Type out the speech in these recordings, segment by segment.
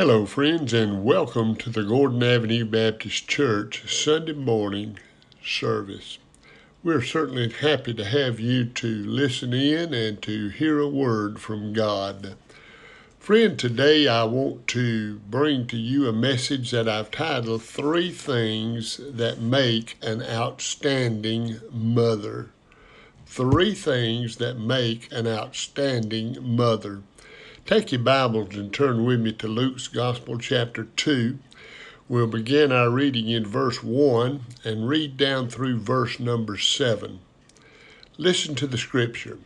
Hello, friends, and welcome to the Gordon Avenue Baptist Church Sunday morning service. We're certainly happy to have you to listen in and to hear a word from God. Friend, today I want to bring to you a message that I've titled Three Things That Make an Outstanding Mother. Three Things That Make an Outstanding Mother. Take your Bibles and turn with me to Luke's Gospel, chapter 2. We'll begin our reading in verse 1 and read down through verse number 7. Listen to the scripture.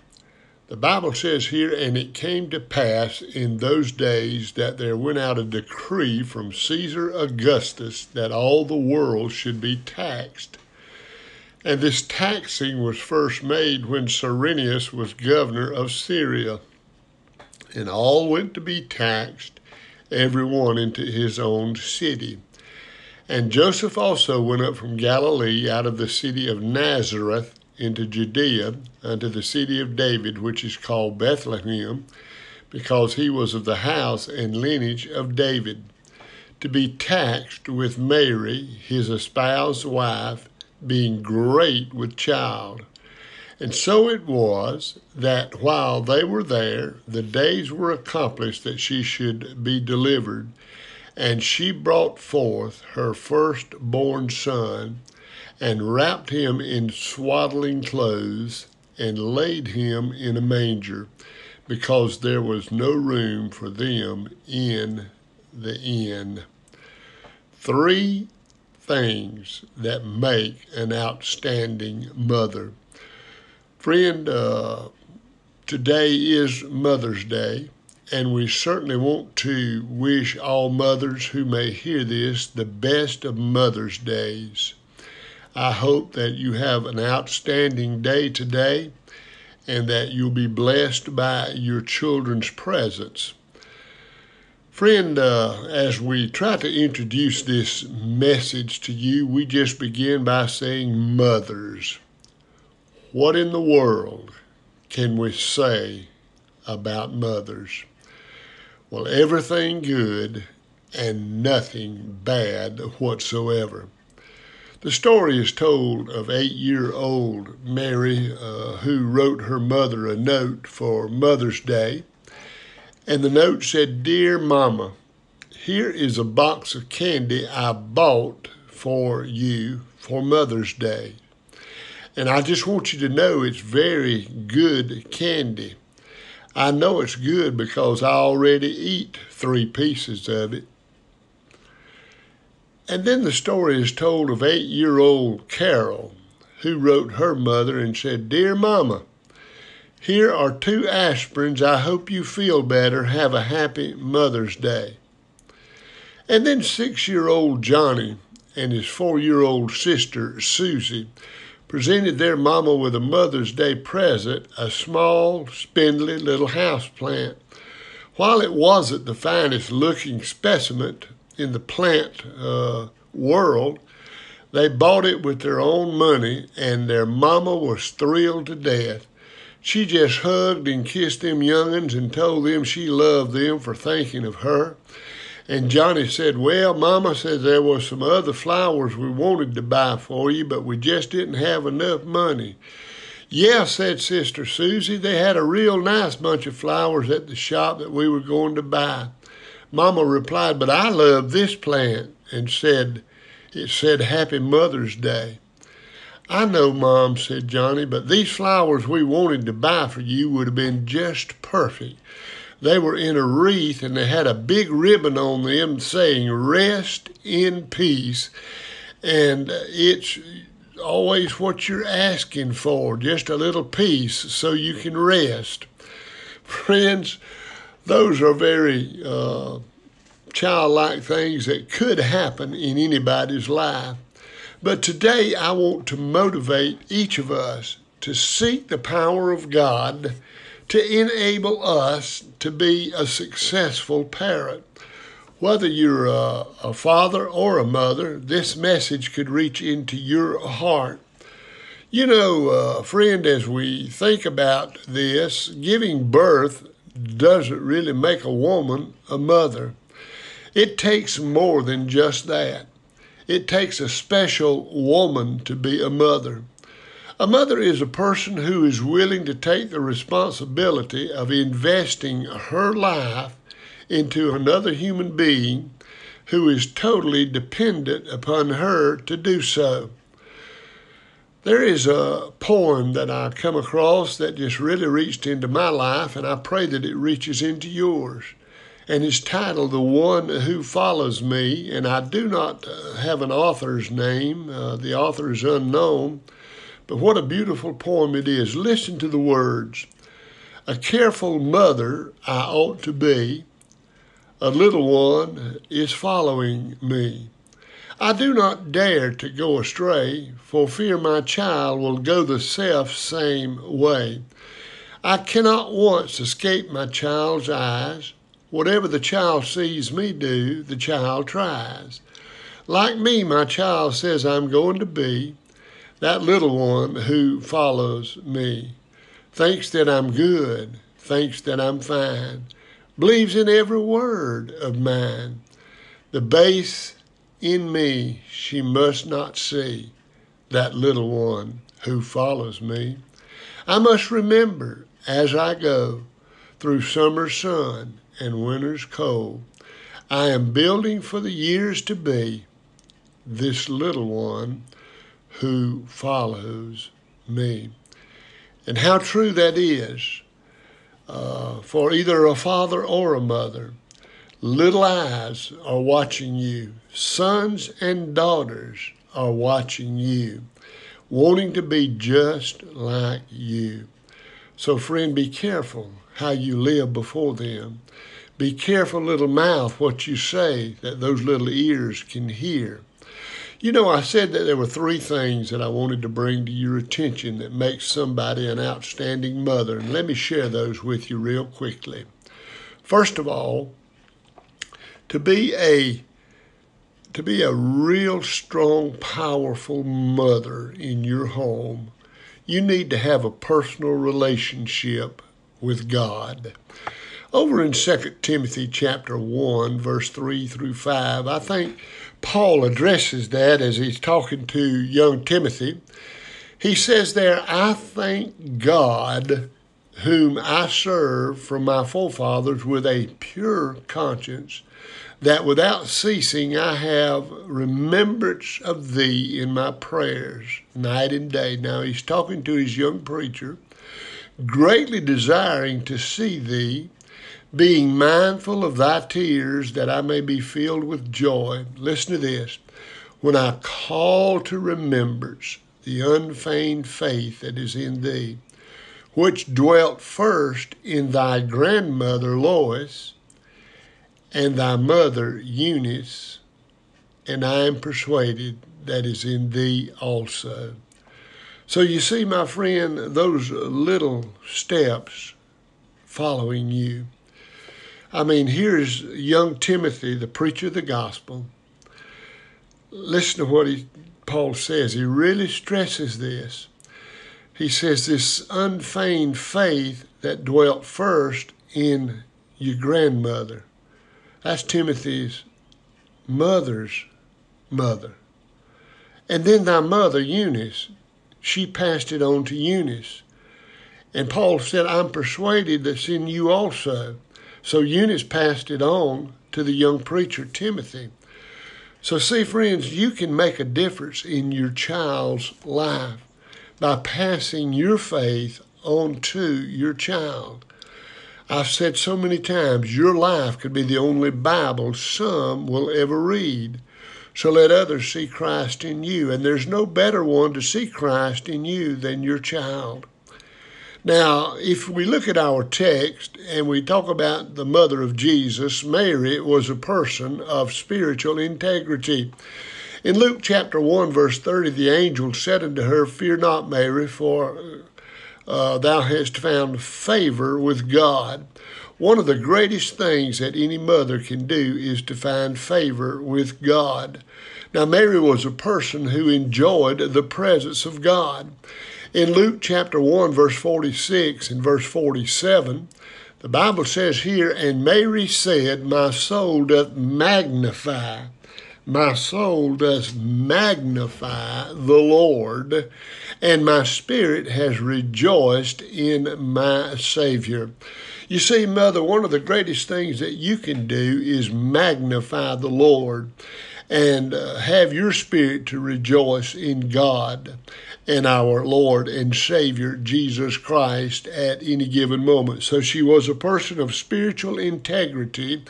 The Bible says here, And it came to pass in those days that there went out a decree from Caesar Augustus that all the world should be taxed. And this taxing was first made when Cyrenius was governor of Syria and all went to be taxed, every one into his own city. And Joseph also went up from Galilee out of the city of Nazareth into Judea unto the city of David, which is called Bethlehem, because he was of the house and lineage of David, to be taxed with Mary, his espoused wife, being great with child. And so it was that while they were there, the days were accomplished that she should be delivered. And she brought forth her firstborn son, and wrapped him in swaddling clothes, and laid him in a manger, because there was no room for them in the inn. Three things that make an outstanding mother. Friend, uh, today is Mother's Day, and we certainly want to wish all mothers who may hear this the best of Mother's Days. I hope that you have an outstanding day today and that you'll be blessed by your children's presence. Friend, uh, as we try to introduce this message to you, we just begin by saying mothers. What in the world can we say about mothers? Well, everything good and nothing bad whatsoever. The story is told of eight year old Mary uh, who wrote her mother a note for Mother's Day. And the note said, Dear Mama, here is a box of candy I bought for you for Mother's Day. And I just want you to know it's very good candy. I know it's good because I already eat three pieces of it. And then the story is told of eight year old Carol, who wrote her mother and said, Dear Mama, here are two aspirins. I hope you feel better. Have a happy Mother's Day. And then six year old Johnny and his four year old sister, Susie, presented their mama with a Mother's Day present, a small, spindly little house plant. While it wasn't the finest looking specimen in the plant uh, world, they bought it with their own money, and their mama was thrilled to death. She just hugged and kissed them young'uns and told them she loved them for thinking of her. And Johnny said, Well, Mama said there was some other flowers we wanted to buy for you, but we just didn't have enough money. Yeah, said Sister Susie, they had a real nice bunch of flowers at the shop that we were going to buy. Mama replied, But I love this plant, and said, It said Happy Mother's Day. I know, Mom, said Johnny, but these flowers we wanted to buy for you would have been just perfect. They were in a wreath and they had a big ribbon on them saying, Rest in peace. And it's always what you're asking for, just a little peace so you can rest. Friends, those are very uh, childlike things that could happen in anybody's life. But today I want to motivate each of us to seek the power of God to enable us to be a successful parent. Whether you're a, a, father or a mother, this message could reach into your heart. You know, uh, friend, as we think about this, giving birth doesn't really make a woman a mother. It takes more than just that. It takes a special woman to be a mother. A mother is a person who is willing to take the responsibility of investing her life into another human being who is totally dependent upon her to do so. There is a poem that I come across that just really reached into my life, and I pray that it reaches into yours. And it's titled The One Who Follows Me, and I do not have an author's name. Uh, the author is unknown. But what a beautiful poem it is. Listen to the words. A careful mother I ought to be. A little one is following me. I do not dare to go astray, for fear my child will go the self same way. I cannot once escape my child's eyes. Whatever the child sees me do, the child tries. Like me, my child says I'm going to be that little one who follows me, thinks that I'm good, thinks that I'm fine, believes in every word of mine. The base in me she must not see, that little one who follows me. I must remember as I go through summer's sun and winter's cold, I am building for the years to be this little one who follows me. And how true that is uh, for either a father or a mother. Little eyes are watching you, sons and daughters are watching you, wanting to be just like you. So, friend, be careful how you live before them. Be careful, little mouth, what you say that those little ears can hear. You know, I said that there were three things that I wanted to bring to your attention that makes somebody an outstanding mother, and let me share those with you real quickly. First of all, to be a to be a real strong, powerful mother in your home, you need to have a personal relationship with God. Over in 2 Timothy chapter 1 verse 3 through 5, I think Paul addresses that as he's talking to young Timothy. He says there, I thank God whom I serve from my forefathers with a pure conscience, that without ceasing I have remembrance of thee in my prayers night and day. Now he's talking to his young preacher, greatly desiring to see thee being mindful of thy tears, that I may be filled with joy. Listen to this. When I call to remembrance the unfeigned faith that is in thee, which dwelt first in thy grandmother Lois and thy mother Eunice, and I am persuaded that is in thee also. So you see, my friend, those little steps following you. I mean, here's young Timothy, the preacher of the gospel. Listen to what he, Paul says. He really stresses this. He says, This unfeigned faith that dwelt first in your grandmother. That's Timothy's mother's mother. And then thy mother, Eunice, she passed it on to Eunice. And Paul said, I'm persuaded that's in you also. So Eunice passed it on to the young preacher, Timothy. So, see, friends, you can make a difference in your child's life by passing your faith on to your child. I've said so many times, your life could be the only Bible some will ever read. So let others see Christ in you. And there's no better one to see Christ in you than your child. Now, if we look at our text and we talk about the mother of Jesus, Mary was a person of spiritual integrity. In Luke chapter 1, verse 30, the angel said unto her, Fear not, Mary, for uh, thou hast found favor with God. One of the greatest things that any mother can do is to find favor with God. Now, Mary was a person who enjoyed the presence of God. In Luke chapter 1, verse 46 and verse 47, The Bible says here, and Mary said, My soul doth magnify my soul doth magnify the Lord, and my spirit has rejoiced in my Savior. You see, Mother, one of the greatest things that you can do is magnify the Lord and uh, have your spirit to rejoice in God and our Lord and Savior Jesus Christ at any given moment. So she was a person of spiritual integrity,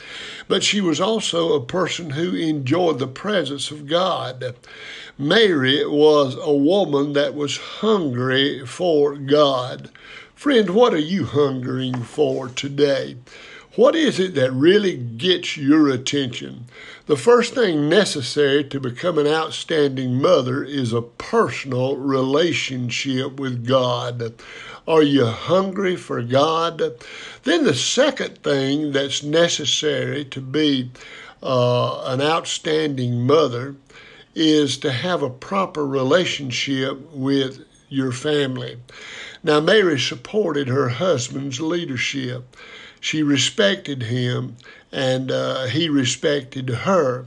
but she was also a person who enjoyed the presence of God. Mary was a woman that was hungry for God. Friend, what are you hungering for today? What is it that really gets your attention? The first thing necessary to become an outstanding mother is a personal relationship with God. Are you hungry for God? Then the second thing that's necessary to be uh, an outstanding mother is to have a proper relationship with your family. Now, Mary supported her husband's leadership. She respected him, and uh, he respected her.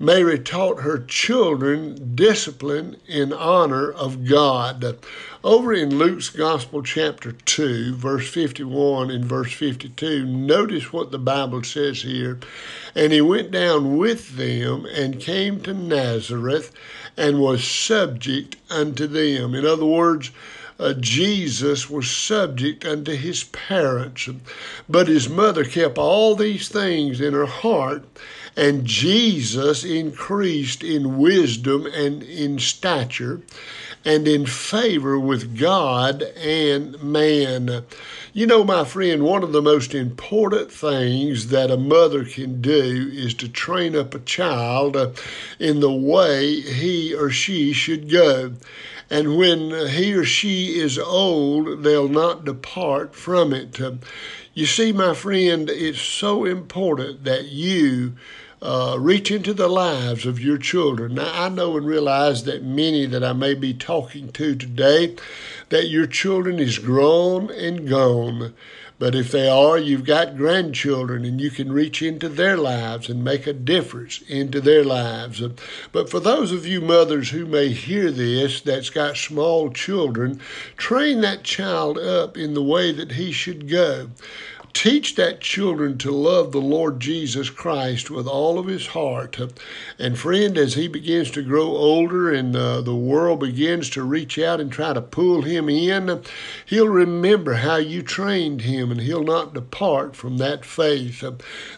Mary taught her children discipline in honor of God. Over in Luke's Gospel, chapter 2, verse 51 and verse 52, notice what the Bible says here. And he went down with them and came to Nazareth and was subject unto them. In other words, uh, Jesus was subject unto his parents, but his mother kept all these things in her heart, and Jesus increased in wisdom and in stature and in favor with God and man. You know, my friend, one of the most important things that a mother can do is to train up a child in the way he or she should go and when he or she is old, they'll not depart from it. You see, my friend, it's so important that you uh, reach into the lives of your children. Now, I know and realize that many that I may be talking to today, that your children is grown and gone. But if they are, you've got grandchildren and you can reach into their lives and make a difference into their lives. But for those of you mothers who may hear this that's got small children, train that child up in the way that he should go. Teach that children to love the Lord Jesus Christ with all of his heart. And friend, as he begins to grow older and uh, the world begins to reach out and try to pull him in, he'll remember how you trained him and he'll not depart from that faith.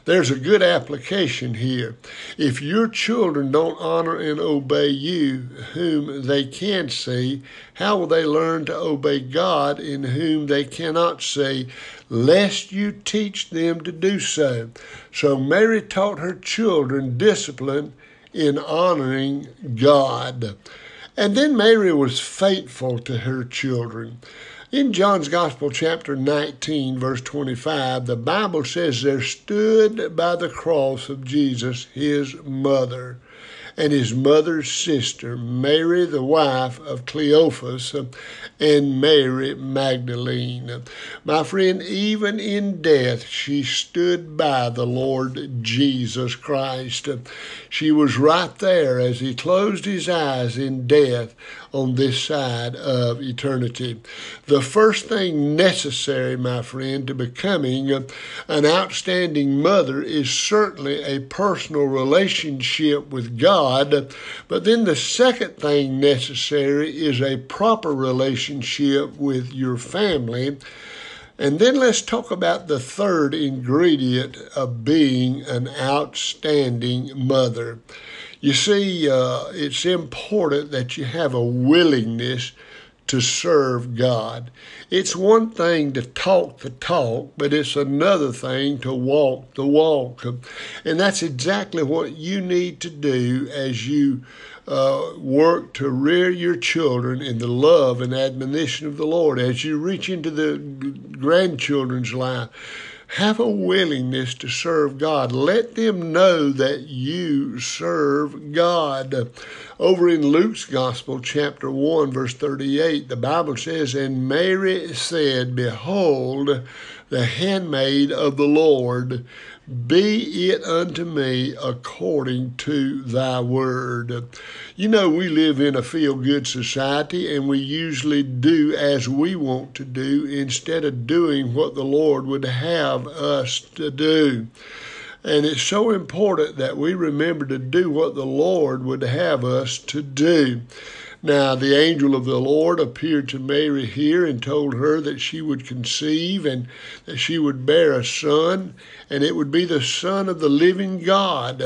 There's a good application here. If your children don't honor and obey you, whom they can see, how will they learn to obey God in whom they cannot see? Lest you teach them to do so. So Mary taught her children discipline in honoring God. And then Mary was faithful to her children. In John's Gospel, chapter 19, verse 25, the Bible says there stood by the cross of Jesus his mother and his mother's sister, Mary, the wife of Cleophas, and Mary Magdalene. My friend, even in death, she stood by the Lord Jesus Christ. She was right there as he closed his eyes in death on this side of eternity. The first thing necessary, my friend, to becoming an outstanding mother is certainly a personal relationship with God. But then the second thing necessary is a proper relationship with your family. And then let's talk about the third ingredient of being an outstanding mother. You see, uh, it's important that you have a willingness to serve God. It's one thing to talk the talk, but it's another thing to walk the walk. And that's exactly what you need to do as you uh, work to rear your children in the love and admonition of the Lord. As you reach into the grandchildren's life, have a willingness to serve God. Let them know that you serve God. Over in Luke's Gospel, chapter 1, verse 38, the Bible says, And Mary said, Behold, the handmaid of the Lord. Be it unto me according to thy word. You know, we live in a feel good society and we usually do as we want to do instead of doing what the Lord would have us to do. And it's so important that we remember to do what the Lord would have us to do. Now, the angel of the Lord appeared to Mary here and told her that she would conceive and that she would bear a son, and it would be the Son of the living God.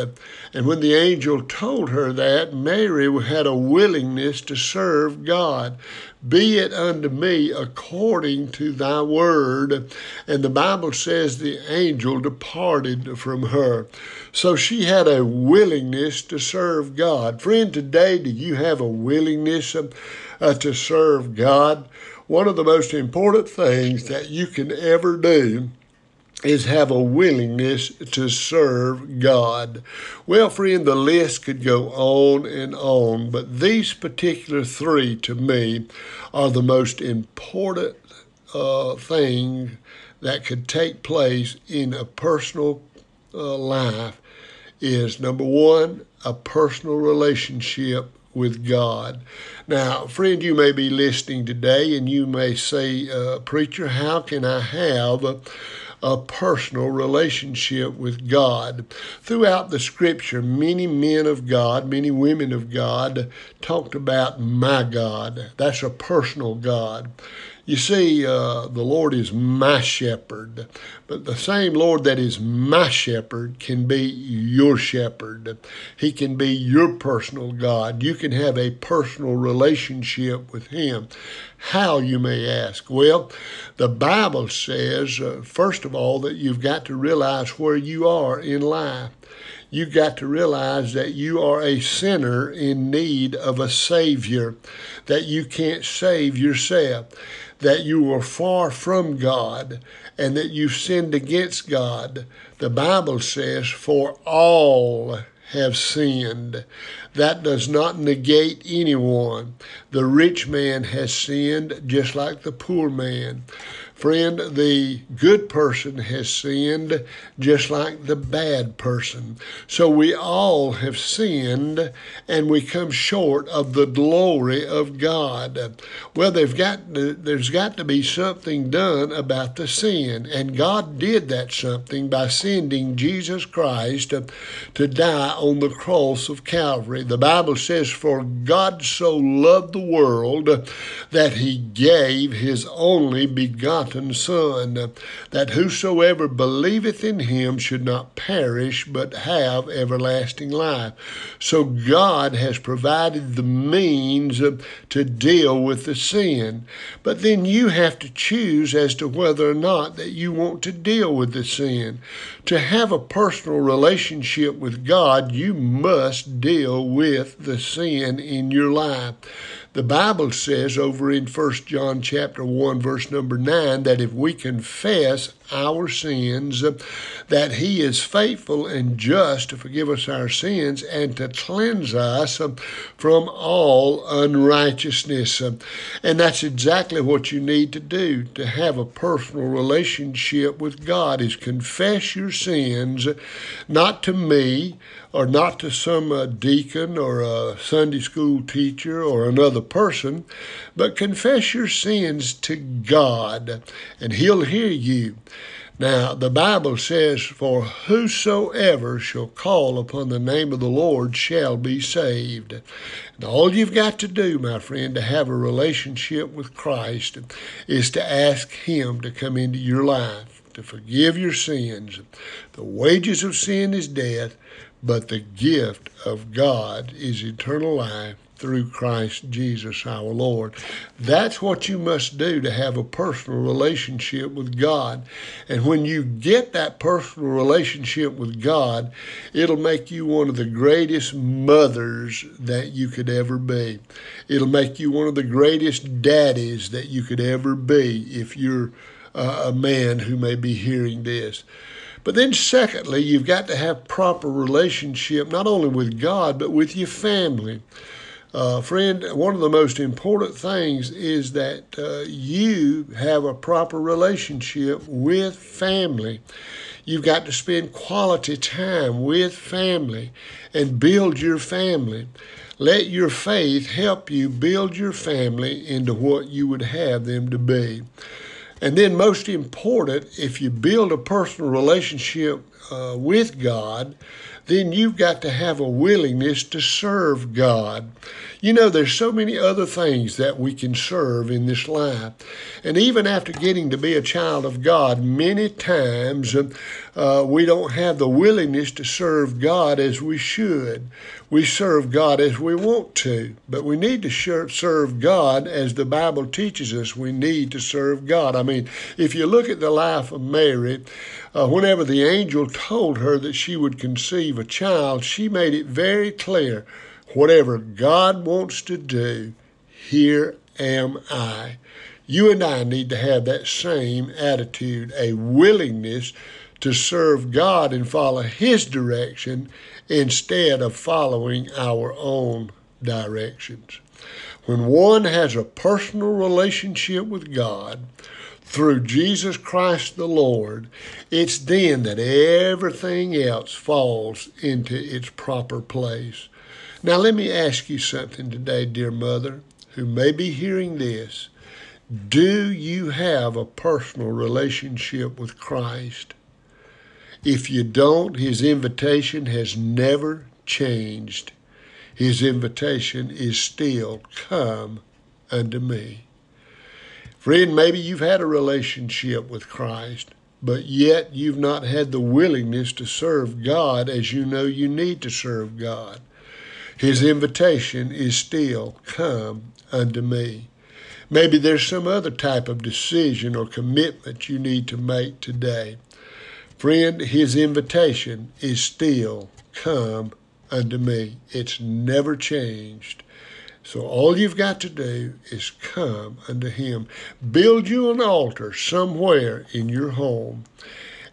And when the angel told her that, Mary had a willingness to serve God. Be it unto me according to thy word. And the Bible says the angel departed from her. So she had a willingness to serve God. Friend, today, do you have a willingness uh, to serve God? One of the most important things that you can ever do is have a willingness to serve God. Well, friend, the list could go on and on, but these particular three to me are the most important uh, thing that could take place in a personal uh, life is number one, a personal relationship with God. Now, friend, you may be listening today and you may say, uh, Preacher, how can I have a personal relationship with God. Throughout the scripture, many men of God, many women of God talked about my God. That's a personal God. You see, uh, the Lord is my shepherd, but the same Lord that is my shepherd can be your shepherd. He can be your personal God. You can have a personal relationship with Him. How, you may ask? Well, the Bible says, uh, first of all, that you've got to realize where you are in life you've got to realize that you are a sinner in need of a Savior, that you can't save yourself that you are far from God and that you've sinned against God. The Bible says, For all have sinned. That does not negate anyone. The rich man has sinned just like the poor man. Friend, the good person has sinned just like the bad person. So we all have sinned and we come short of the glory of God. Well, they've got to, there's got to be something done about the sin. And God did that something by sending Jesus Christ to, to die on the cross of Calvary. The Bible says, For God so loved the world that he gave his only begotten begotten Son, that whosoever believeth in him should not perish, but have everlasting life. So God has provided the means to deal with the sin. But then you have to choose as to whether or not that you want to deal with the sin. To have a personal relationship with God, you must deal with the sin in your life. The Bible says over in 1 John chapter 1 verse number 9 that if we confess our sins that he is faithful and just to forgive us our sins and to cleanse us from all unrighteousness. And that's exactly what you need to do to have a personal relationship with God is confess your sins not to me or not to some uh, deacon or a Sunday school teacher or another person, but confess your sins to God, and He'll hear you. Now, the Bible says, For whosoever shall call upon the name of the Lord shall be saved. And all you've got to do, my friend, to have a relationship with Christ is to ask Him to come into your life, to forgive your sins. The wages of sin is death, but the gift of God is eternal life through Christ Jesus our Lord. That's what you must do to have a personal relationship with God. And when you get that personal relationship with God, it'll make you one of the greatest mothers that you could ever be. It'll make you one of the greatest daddies that you could ever be if you're uh, a man who may be hearing this. But then, secondly, you've got to have proper relationship not only with God but with your family. Uh, friend, one of the most important things is that uh, you have a proper relationship with family. You've got to spend quality time with family and build your family. Let your faith help you build your family into what you would have them to be. And then, most important, if you build a personal relationship uh, with God, then you've got to have a willingness to serve God. You know, there's so many other things that we can serve in this life. And even after getting to be a child of God, many times uh, we don't have the willingness to serve God as we should. We serve God as we want to, but we need to serve God as the Bible teaches us we need to serve God. I mean, if you look at the life of Mary, uh, whenever the angel told her that she would conceive a child, she made it very clear whatever God wants to do, here am I. You and I need to have that same attitude, a willingness to serve God and follow His direction instead of following our own directions. When one has a personal relationship with God, through Jesus Christ the Lord, it's then that everything else falls into its proper place. Now, let me ask you something today, dear mother, who may be hearing this. Do you have a personal relationship with Christ? If you don't, his invitation has never changed. His invitation is still, Come unto me. Friend, maybe you've had a relationship with Christ, but yet you've not had the willingness to serve God as you know you need to serve God. His invitation is still, Come unto me. Maybe there's some other type of decision or commitment you need to make today. Friend, his invitation is still, Come unto me. It's never changed. So all you've got to do is come unto him. Build you an altar somewhere in your home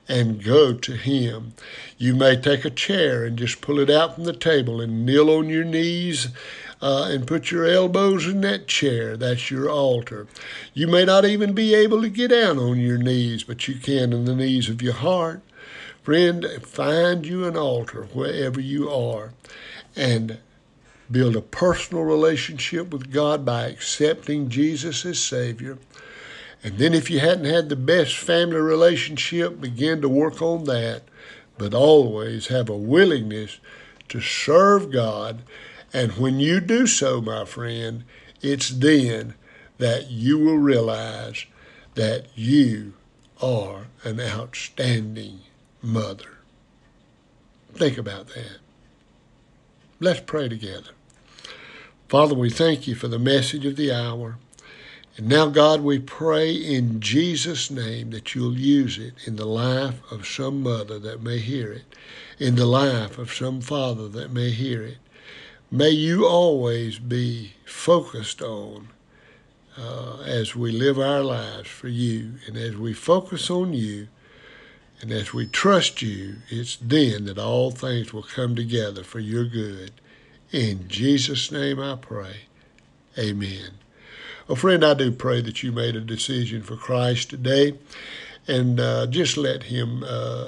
and go to him. You may take a chair and just pull it out from the table and kneel on your knees uh, and put your elbows in that chair. That's your altar. You may not even be able to get down on your knees, but you can in the knees of your heart. Friend, find you an altar wherever you are and build a personal relationship with God by accepting Jesus as Savior. And then, if you hadn't had the best family relationship, begin to work on that. But always have a willingness to serve God. And when you do so, my friend, it's then that you will realize that you are an outstanding mother. Think about that. Let's pray together. Father, we thank you for the message of the hour. And now, God, we pray in Jesus' name that you'll use it in the life of some mother that may hear it, in the life of some father that may hear it. May you always be focused on uh, as we live our lives for you. And as we focus on you and as we trust you, it's then that all things will come together for your good. In Jesus' name I pray. Amen. Well, friend, I do pray that you made a decision for Christ today and uh, just let Him uh,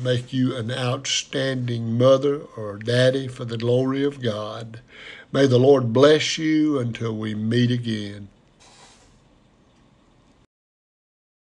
make you an outstanding mother or daddy for the glory of God. May the Lord bless you until we meet again.